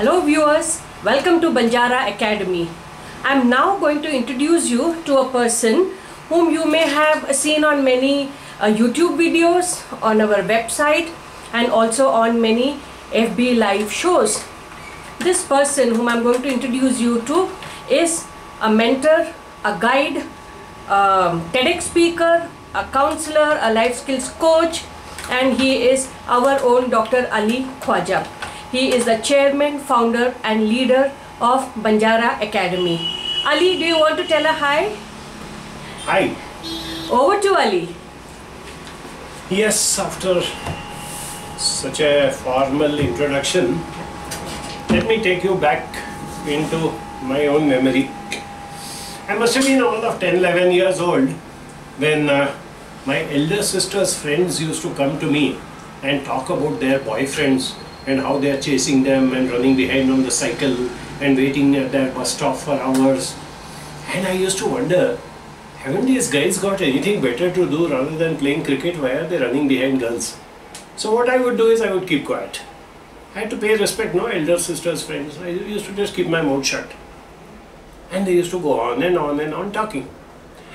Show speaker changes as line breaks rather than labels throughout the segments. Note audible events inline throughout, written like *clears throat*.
Hello viewers, welcome to Banjara Academy. I am now going to introduce you to a person whom you may have seen on many uh, YouTube videos, on our website and also on many FB live shows. This person whom I am going to introduce you to is a mentor, a guide, um, TEDx speaker, a counselor, a life skills coach and he is our own Dr. Ali Khwaja. He is the chairman, founder and leader of Banjara Academy. Ali, do you want to tell a hi?
Hi.
Over to Ali.
Yes, after such a formal introduction, let me take you back into my own memory. I must have been all of 10 11 years old when uh, my elder sister's friends used to come to me and talk about their boyfriends and how they are chasing them and running behind on the cycle and waiting at their bus stop for hours. And I used to wonder, haven't these guys got anything better to do rather than playing cricket? Why are they running behind girls? So what I would do is I would keep quiet. I had to pay respect, no elder sisters, friends. I used to just keep my mouth shut. And they used to go on and on and on talking.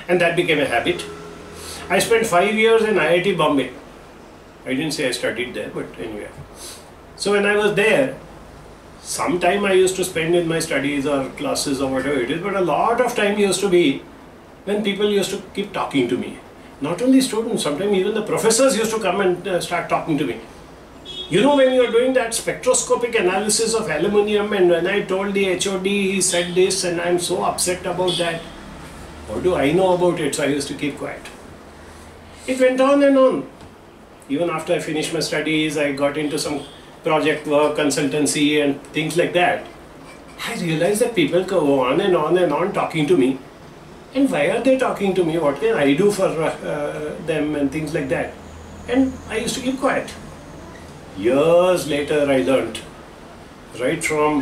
And that became a habit. I spent five years in IIT Bombay. I didn't say I studied there, but anyway. So when I was there, some time I used to spend in my studies or classes or whatever it is, but a lot of time used to be when people used to keep talking to me. Not only students, sometimes even the professors used to come and uh, start talking to me. You know, when you're doing that spectroscopic analysis of aluminium, and when I told the HOD, he said this, and I'm so upset about that. What do I know about it? So I used to keep quiet. It went on and on. Even after I finished my studies, I got into some project work, consultancy, and things like that, I realized that people go on and on and on talking to me. And why are they talking to me? What can I do for uh, them and things like that? And I used to keep quiet. Years later, I learned, right from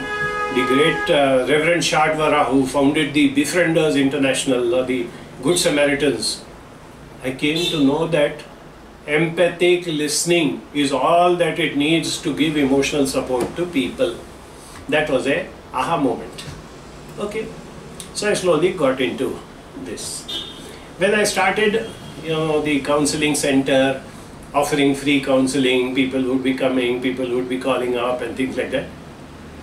the great uh, Reverend Chad Varah, who founded the Befrienders International, or the Good Samaritans, I came to know that empathic listening is all that it needs to give emotional support to people. That was a aha moment. Okay, so I slowly got into this. When I started, you know, the counseling center, offering free counseling, people would be coming, people would be calling up and things like that.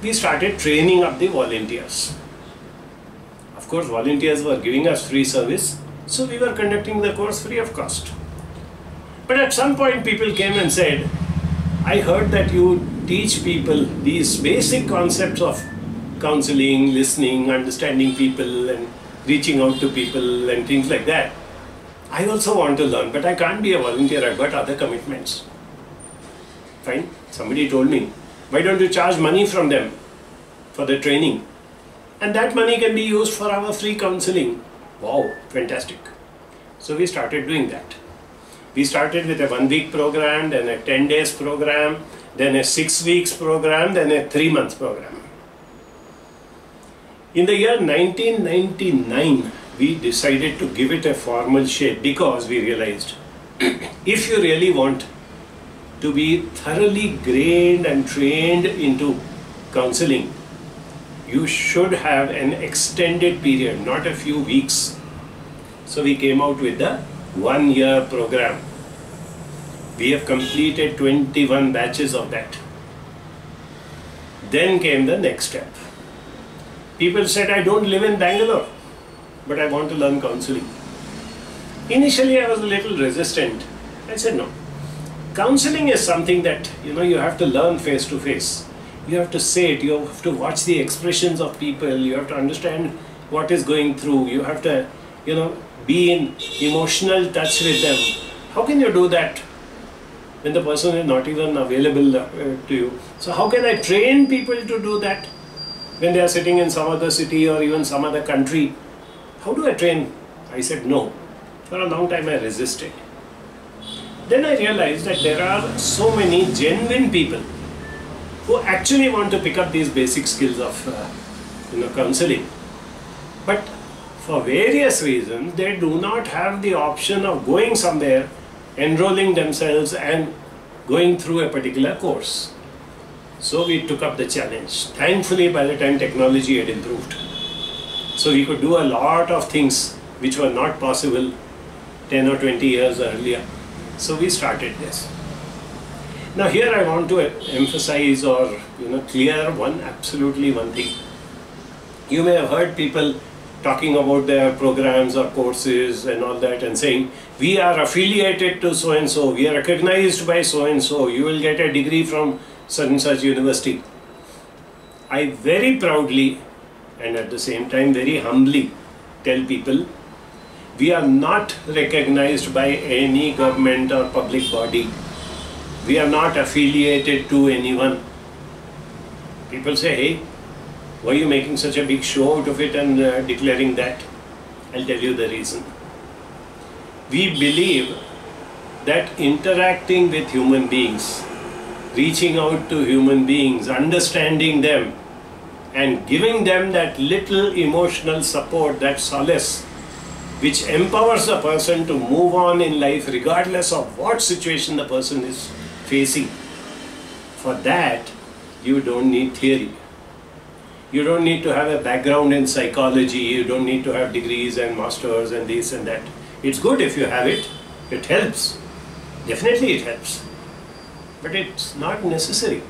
We started training up the volunteers. Of course, volunteers were giving us free service, so we were conducting the course free of cost. But at some point, people came and said, I heard that you teach people these basic concepts of counseling, listening, understanding people, and reaching out to people, and things like that. I also want to learn, but I can't be a volunteer, I've got other commitments. Fine, somebody told me, why don't you charge money from them for the training? And that money can be used for our free counseling. Wow, fantastic. So we started doing that. We started with a one week program, then a 10 days program, then a six weeks program, then a three month program. In the year 1999, we decided to give it a formal shape because we realized *clears throat* if you really want to be thoroughly grained and trained into counseling, you should have an extended period, not a few weeks. So we came out with the one year program. We have completed 21 batches of that. Then came the next step. People said, I don't live in Bangalore, but I want to learn counseling. Initially, I was a little resistant. I said, no. Counseling is something that you know you have to learn face to face. You have to say it. You have to watch the expressions of people. You have to understand what is going through. You have to, you know, be in emotional touch with them. How can you do that when the person is not even available uh, to you? So how can I train people to do that when they are sitting in some other city or even some other country? How do I train? I said no. For a long time I resisted. Then I realized that there are so many genuine people who actually want to pick up these basic skills of uh, you know counseling. But for various reasons, they do not have the option of going somewhere, enrolling themselves, and going through a particular course. So we took up the challenge. Thankfully, by the time technology had improved, so we could do a lot of things which were not possible 10 or 20 years earlier. So we started this. Now here I want to emphasize or you know clear one absolutely one thing. You may have heard people talking about their programs or courses and all that and saying we are affiliated to so and so, we are recognized by so and so, you will get a degree from such and such university. I very proudly and at the same time very humbly tell people we are not recognized by any government or public body. We are not affiliated to anyone. People say, hey, why are you making such a big show out of it and uh, declaring that? I'll tell you the reason. We believe that interacting with human beings, reaching out to human beings, understanding them, and giving them that little emotional support, that solace, which empowers the person to move on in life regardless of what situation the person is facing. For that, you don't need theory. You don't need to have a background in psychology, you don't need to have degrees and masters and this and that. It's good if you have it, it helps. Definitely it helps. But it's not necessary.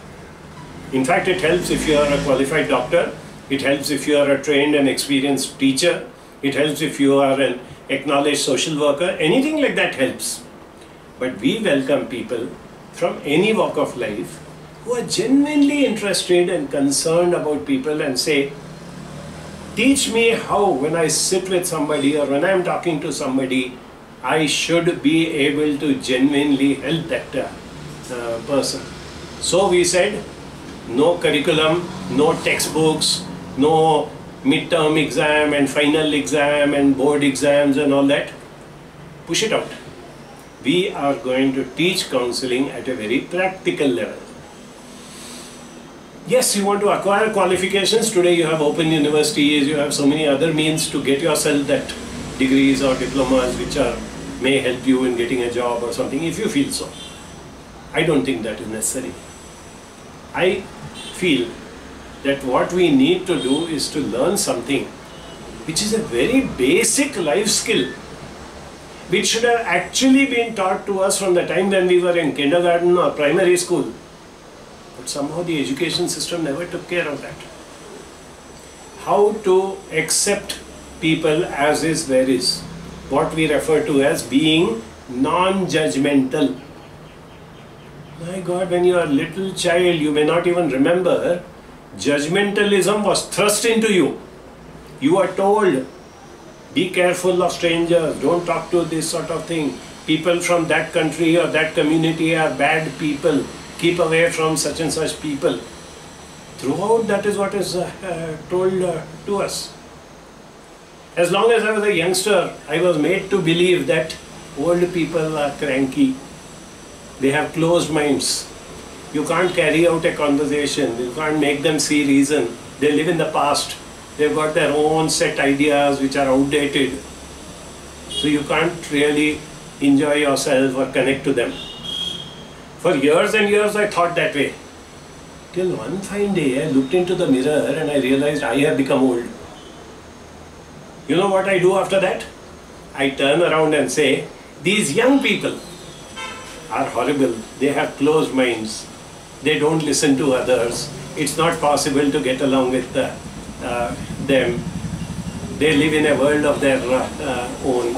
In fact, it helps if you are a qualified doctor, it helps if you are a trained and experienced teacher, it helps if you are an acknowledged social worker, anything like that helps. But we welcome people from any walk of life who are genuinely interested and concerned about people and say, teach me how when I sit with somebody or when I am talking to somebody, I should be able to genuinely help that uh, person. So we said, no curriculum, no textbooks, no midterm exam and final exam and board exams and all that. Push it out. We are going to teach counseling at a very practical level. Yes, you want to acquire qualifications. Today you have open universities, you have so many other means to get yourself that degrees or diplomas which are may help you in getting a job or something if you feel so. I don't think that is necessary. I feel that what we need to do is to learn something which is a very basic life skill which should have actually been taught to us from the time when we were in kindergarten or primary school. But somehow the education system never took care of that. How to accept people as is there is. What we refer to as being non-judgmental. My God, when you are a little child, you may not even remember judgmentalism was thrust into you. You are told, be careful of strangers, don't talk to this sort of thing. People from that country or that community are bad people. Keep away from such and such people. Throughout, that is what is uh, told uh, to us. As long as I was a youngster, I was made to believe that old people are cranky. They have closed minds you can't carry out a conversation. You can't make them see reason. They live in the past. They've got their own set ideas which are outdated. So you can't really enjoy yourself or connect to them. For years and years I thought that way. Till one fine day I looked into the mirror and I realized I have become old. You know what I do after that? I turn around and say, these young people are horrible. They have closed minds they don't listen to others. It's not possible to get along with uh, them. They live in a world of their uh, own.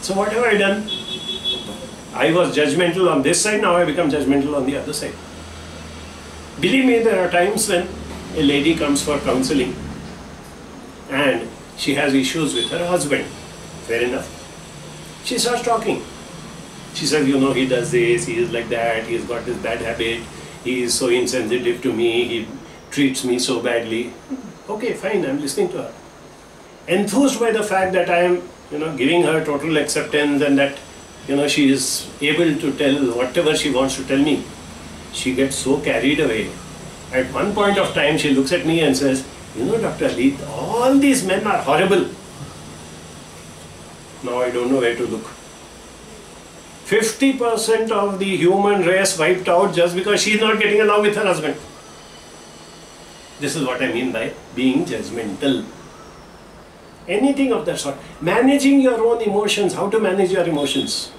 So what have I done? I was judgmental on this side, now I become judgmental on the other side. Believe me, there are times when a lady comes for counseling and she has issues with her husband. Fair enough. She starts talking. She says, you know, he does this, he is like that, he's got this bad habit, he is so insensitive to me, he treats me so badly. Okay, fine, I'm listening to her. Enthused by the fact that I am, you know, giving her total acceptance and that, you know, she is able to tell whatever she wants to tell me. She gets so carried away. At one point of time, she looks at me and says, you know, Dr. Ali, all these men are horrible. Now I don't know where to look. 50% of the human race wiped out just because she's not getting along with her husband. This is what I mean by being judgmental. Anything of that sort. Managing your own emotions, how to manage your emotions.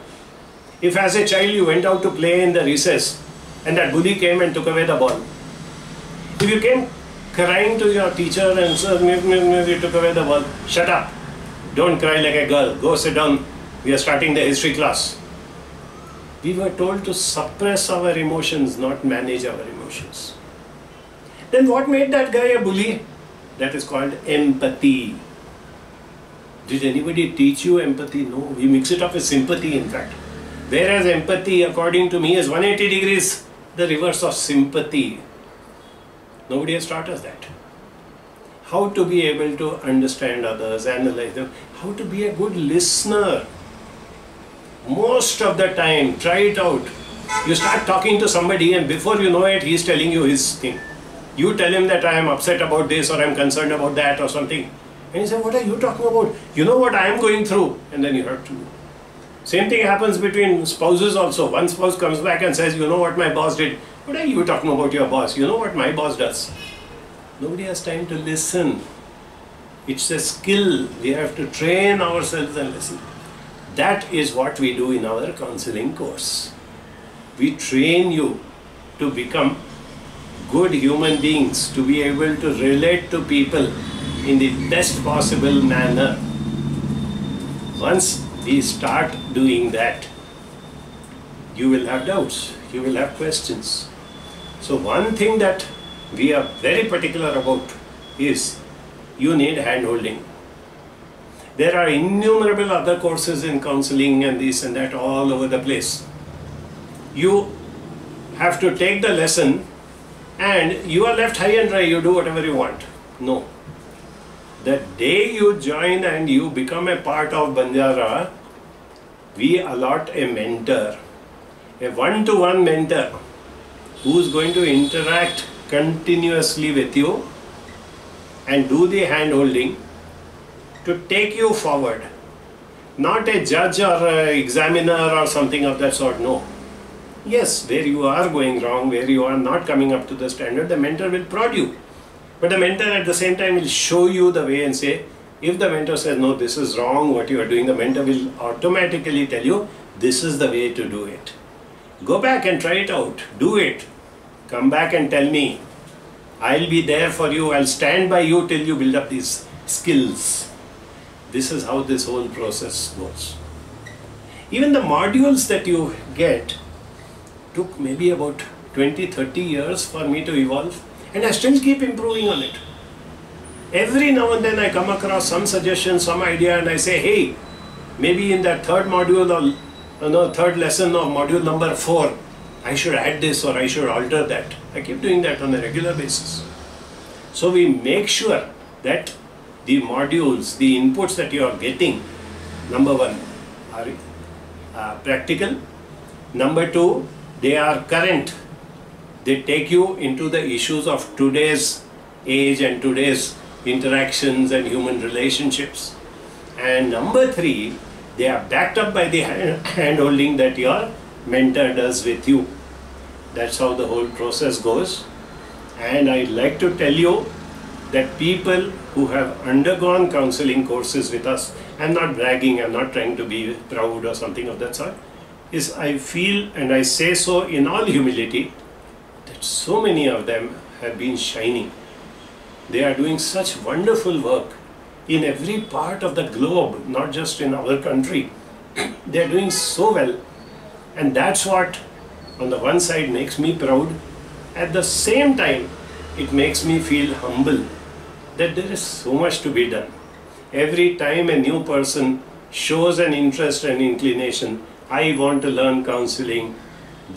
If as a child you went out to play in the recess and that bully came and took away the ball, if you came crying to your teacher and said, you took away the ball, shut up, don't cry like a girl, go sit down, we are starting the history class. We were told to suppress our emotions, not manage our emotions. Then what made that guy a bully? That is called empathy. Did anybody teach you empathy? No, we mix it up with sympathy in fact. Whereas empathy, according to me, is 180 degrees the reverse of sympathy. Nobody has taught us that. How to be able to understand others, analyze them, how to be a good listener. Most of the time, try it out. You start talking to somebody, and before you know it, he's telling you his thing. You tell him that I am upset about this or I'm concerned about that or something. And he said, What are you talking about? You know what I am going through. And then you have to. Same thing happens between spouses also. One spouse comes back and says, You know what my boss did? What are you talking about your boss? You know what my boss does? Nobody has time to listen. It's a skill. We have to train ourselves and listen. That is what we do in our counseling course. We train you to become good human beings, to be able to relate to people in the best possible manner. Once we start doing that, you will have doubts, you will have questions. So, one thing that we are very particular about is you need hand holding. There are innumerable other courses in counseling and this and that all over the place. You have to take the lesson and you are left high and dry, you do whatever you want. No. The day you join and you become a part of Banjara, we allot a mentor, a one to one mentor who is going to interact continuously with you and do the hand holding to take you forward. Not a judge or a examiner or something of that sort, no. Yes, where you are going wrong, where you are not coming up to the standard, the mentor will prod you. But the mentor at the same time will show you the way and say, if the mentor says, no, this is wrong, what you are doing, the mentor will automatically tell you, this is the way to do it. Go back and try it out. Do it. Come back and tell me. I'll be there for you. I'll stand by you till you build up these skills. This is how this whole process goes. Even the modules that you get took maybe about 20 30 years for me to evolve and I still keep improving on it. Every now and then I come across some suggestion, some idea, and I say, hey, maybe in that third module or you know, third lesson of module number four, I should add this or I should alter that. I keep doing that on a regular basis. So we make sure that the modules, the inputs that you are getting, number one, are uh, practical. Number two, they are current they take you into the issues of today's age and today's interactions and human relationships. And number three, they are backed up by the *laughs* hand holding that your mentor does with you. That's how the whole process goes. And I'd like to tell you that people who have undergone counseling courses with us, I'm not bragging, I'm not trying to be proud or something of that sort, is I feel and I say so in all humility that so many of them have been shining. They are doing such wonderful work in every part of the globe, not just in our country. *clears throat* they are doing so well. And that's what, on the one side, makes me proud. At the same time, it makes me feel humble that there is so much to be done. Every time a new person shows an interest and inclination, I want to learn counseling,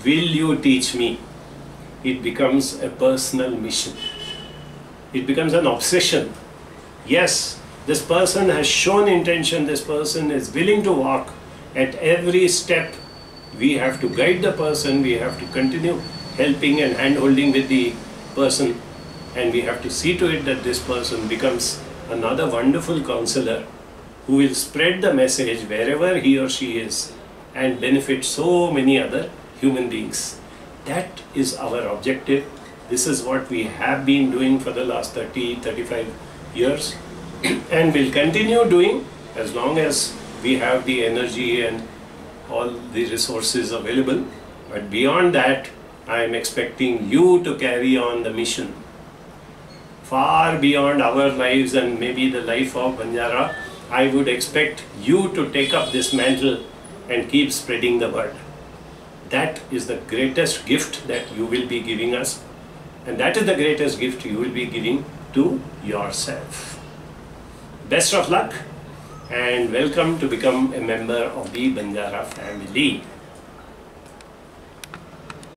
will you teach me? It becomes a personal mission. It becomes an obsession. Yes, this person has shown intention, this person is willing to walk at every step. We have to guide the person, we have to continue helping and hand holding with the person, and we have to see to it that this person becomes another wonderful counselor who will spread the message wherever he or she is and benefit so many other human beings. That is our objective. This is what we have been doing for the last 30 35 years *clears throat* and we'll continue doing as long as we have the energy and all the resources available. But beyond that, I am expecting you to carry on the mission far beyond our lives and maybe the life of Banjara. I would expect you to take up this mantle and keep spreading the word. That is the greatest gift that you will be giving us, and that is the greatest gift you will be giving to yourself. Best of luck and welcome to become a member of the Banjara family.